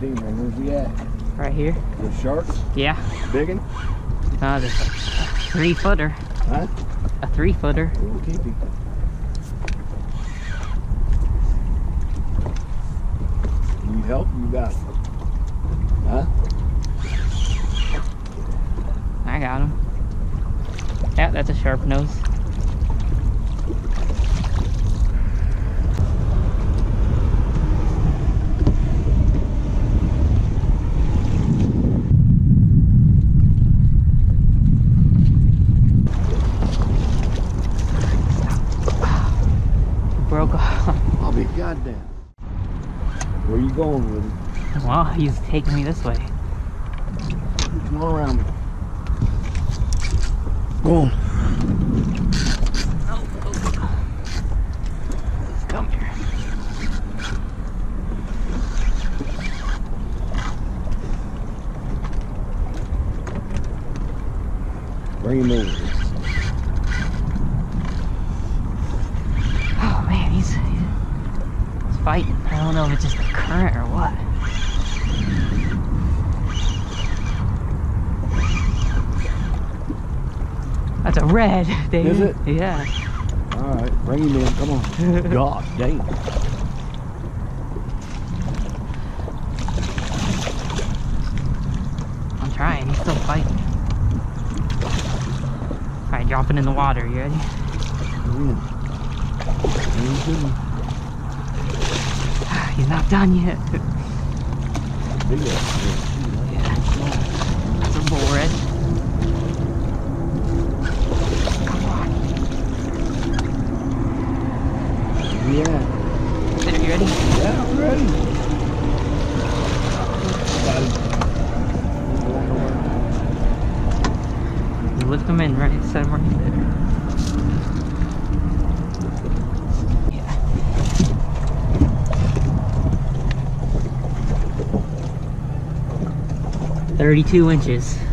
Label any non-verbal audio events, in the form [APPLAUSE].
16, man. Where's he at? Right here. The sharks? Yeah. Big one? Uh, the three footer. Huh? A three footer. Ooh, keep him. Need help? You got. Huh? I got him. Yeah, that's a sharp nose. I'll be goddamn. Where are you going with him? Well, he's taking me this way. Come on around me. Go on. Come here. Bring him over. Oh man, he's he's fighting. I don't know if it's just the current or what. That's a red, [LAUGHS] David. Is it? Yeah. All right, bring him in. Come on. [LAUGHS] God dang. I'm trying. He's still fighting. All right, dropping in the water. You ready? Come in. Bring him to me. He's not done yet. Ass. That's a bull red. Yeah. There, you ready? Yeah, I'm ready. You lift him in, right? Set him right there. 32 inches.